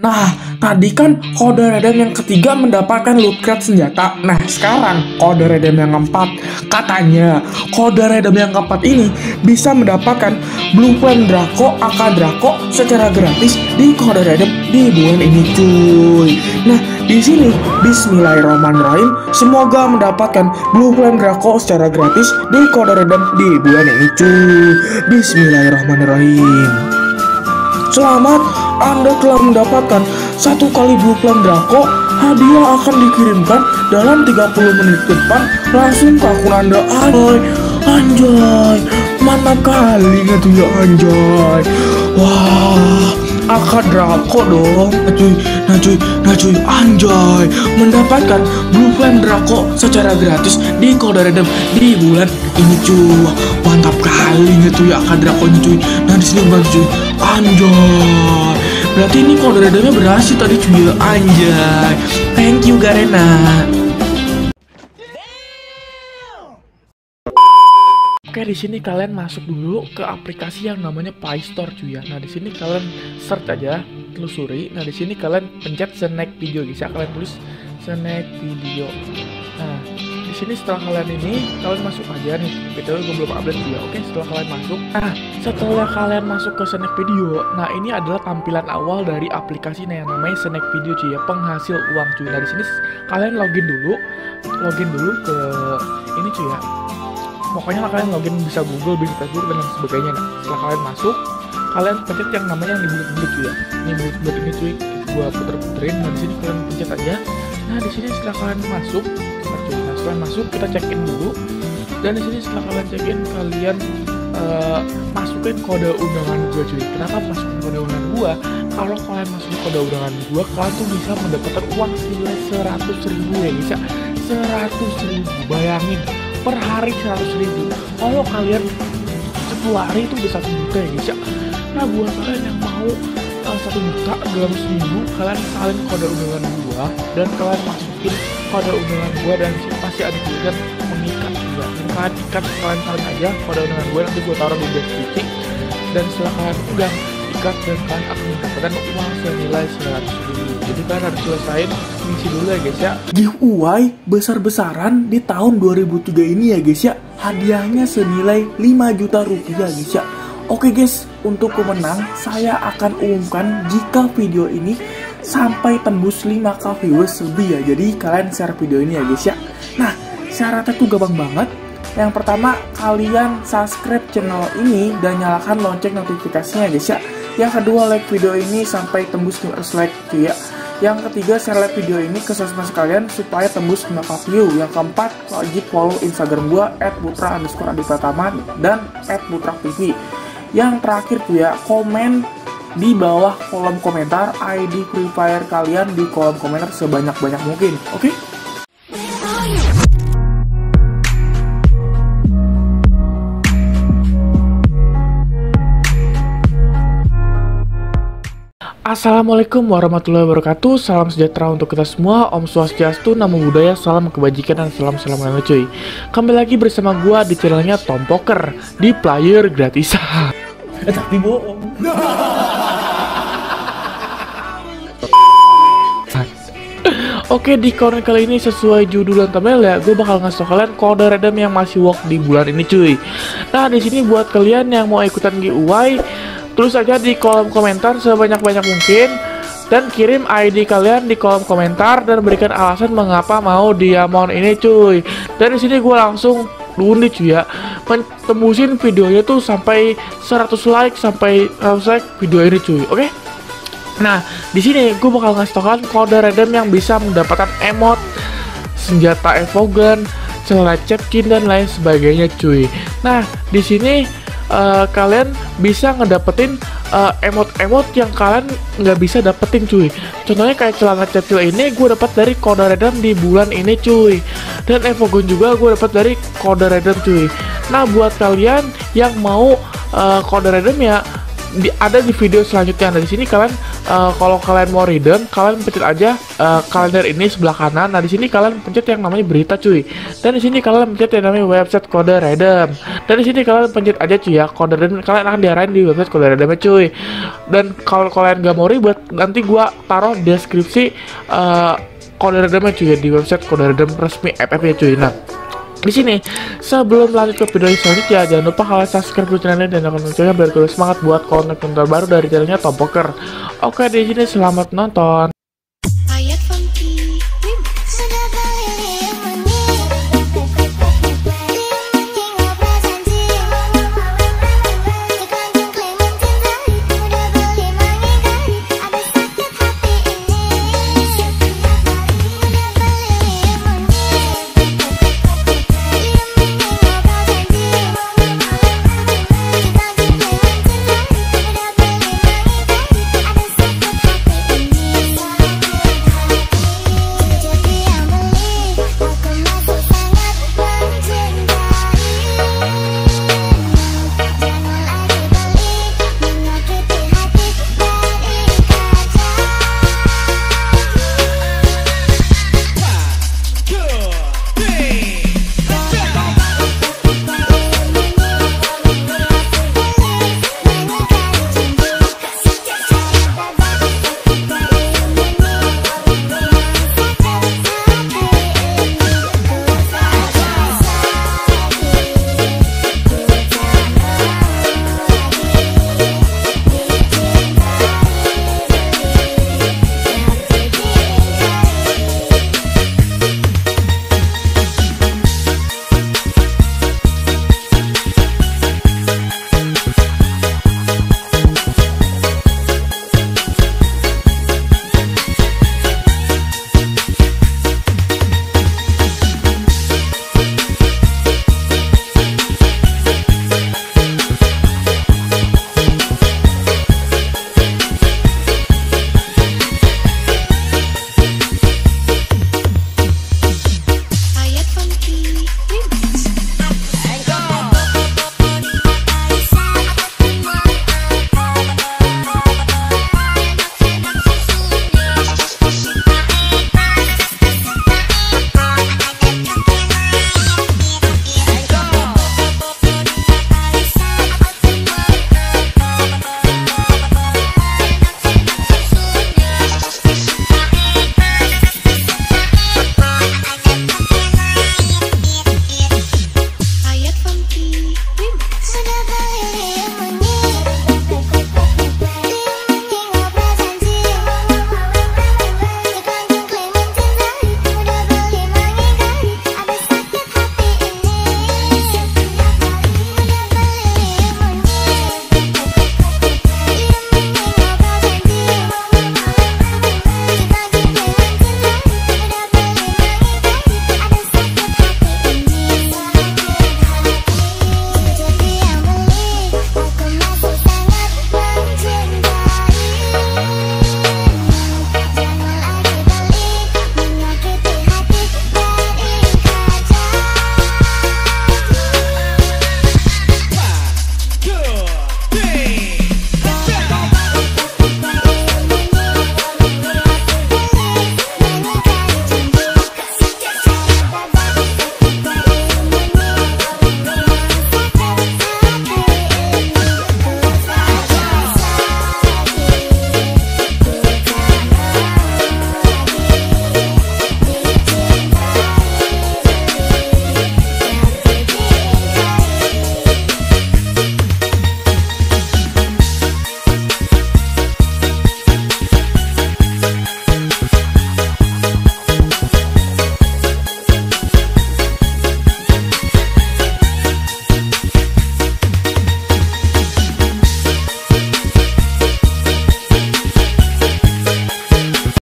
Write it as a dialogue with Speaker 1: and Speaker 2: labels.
Speaker 1: Nah, tadi kan kode redem yang ketiga mendapatkan loot crate senjata. Nah, sekarang kode redem yang keempat. Katanya, kode redem yang keempat ini bisa mendapatkan Blue Flame Draco AK Draco secara gratis di kode redem di bulan ini cuy. Nah, di sini Bismillahirrahmanirrahim semoga mendapatkan Blue Flame Draco secara gratis di kode redem di bulan ini cuy. Bismillahirrahmanirrahim. Selamat, Anda telah mendapatkan satu kali Blue Flame Draco. Hadiah akan dikirimkan dalam 30 menit ke depan langsung ke akun Anda. Anjay, anjay, mantap kali tuh ya anjay. Wah, akad Draco dong. Nah cuy, nah cuy, nah cuy, anjay, mendapatkan Blue Flame Draco secara gratis di kode redem di bulan ini cuy. Mantap kali tuh ya akad Draco cuy. Nah di sini cuy. Anjay Berarti ini kode redemnya berhasil tadi cuy Anjay Thank you Garena Oke di sini kalian masuk dulu ke aplikasi yang namanya Play Store cuy ya. Nah di sini kalian search aja, telusuri. Nah di sini kalian pencet snack video bisa kalian tulis snack video. Nah sini setelah kalian ini kalian masuk aja nih. Btw gue belum update dia oke setelah kalian masuk. Nah setelah kalian masuk ke snack video nah ini adalah tampilan awal dari aplikasi yang namanya snack video cuy ya. Penghasil uang cuy. Nah di sini kalian login dulu. Login dulu ke ini cuy ya. Pokoknya kalian login bisa Google bisa Facebook dan sebagainya. Nah setelah kalian masuk kalian pencet yang namanya yang di bulut-bulut cuy ya. Ini bulut-bulut ini cuy gua puter-puterin. Nah di sini kalian pencet aja. Nah di sini setelah kalian masuk nah setelah masuk kita check in dulu. Dan di sini setelah kalian check in kalian uh, masukin kode undangan gua cuy. Kenapa masukin kode undangan gua? Kalau kalian masukin kode undangan gua kalian tuh bisa mendapatkan uang senilai seratus ribu ya bisa seratus ribu bayangin. Per hari seratus ribu. Kalau kalian 10 hari itu bisa satu juta ya guys ya. Nah buat kalian yang mau uh, satu juta dalam seminggu kalian salin kode undangan gua dan kalian masukin kode undangan gua dan pasti ada tulisan mengikat juga. Kalian ikat kalian salin aja kode undangan gua nanti gua taruh di deskripsi. Dan setelah kalian udah ikat dan kalian akan mendapatkan uang senilai 100 ribu. Jadi kalian harus selesaiin misi dulu ya guys ya. Giveaway besar-besaran di tahun 2003 ini ya guys ya. Hadiahnya senilai 5 juta rupiah guys ya. Oke guys, untuk pemenang saya akan umumkan jika video ini sampai tembus 5k viewers lebih ya. Jadi kalian share video ini ya guys ya. Nah, syaratnya tuh gampang banget. Yang pertama, kalian subscribe channel ini dan nyalakan lonceng notifikasinya guys ya. Yang kedua, like video ini sampai tembus 500 like gitu ya. Yang ketiga, share like video ini ke sosmed kalian supaya tembus 5k view. Yang keempat, wajib follow Instagram gua @putra underscore dan @putra_tv. Yang terakhir tuh ya, komen di bawah kolom komentar ID Free Fire kalian di kolom komentar sebanyak-banyak mungkin. Oke? Okay? Assalamualaikum warahmatullahi wabarakatuh Salam sejahtera untuk kita semua Om Swastiastu, Namo Buddhaya, Salam kebajikan dan salam salam cuy Kembali lagi bersama gua di channelnya Tom Poker Di player gratisan Eh tapi bohong Oke di konten kali ini sesuai judul dan thumbnail ya, gue bakal ngasih kalian kode redem yang masih work di bulan ini cuy. Nah di sini buat kalian yang mau ikutan giveaway, tulis aja di kolom komentar sebanyak-banyak mungkin dan kirim ID kalian di kolom komentar dan berikan alasan mengapa mau diamond ini cuy. Dan di sini gue langsung dulu cuy ya tembusin videonya tuh sampai 100 like sampai 100 like video ini cuy oke okay? Nah di sini gue bakal ngasih tau kalian kode redem yang bisa mendapatkan emot senjata evogan celana cepkin dan lain sebagainya cuy. Nah di sini uh, kalian bisa ngedapetin emot-emot uh, yang kalian nggak bisa dapetin cuy. Contohnya kayak celana cetil ini gue dapat dari kode redem di bulan ini cuy. Dan evogon juga gue dapat dari kode redem cuy. Nah buat kalian yang mau uh, kode redem ya di, ada di video selanjutnya. Nah di sini kalian uh, kalau kalian mau redeem, kalian pencet aja uh, kalender ini sebelah kanan. Nah di sini kalian pencet yang namanya berita cuy. Dan di sini kalian pencet yang namanya website kode redeem. Dan di sini kalian pencet aja cuy ya kode redeem. Kalian akan diarahin di website kode redeem cuy. Dan kalau kalian gak mau ribet, nanti gua taruh deskripsi uh, kode redeemnya cuy ya di website kode redeem resmi FF ya cuy. Nah di sini sebelum lanjut ke video selanjutnya jangan lupa kalian subscribe dulu channel ini dan akan loncengnya biar gue semangat buat konten terbaru dari channelnya Tom Poker. Oke di sini selamat nonton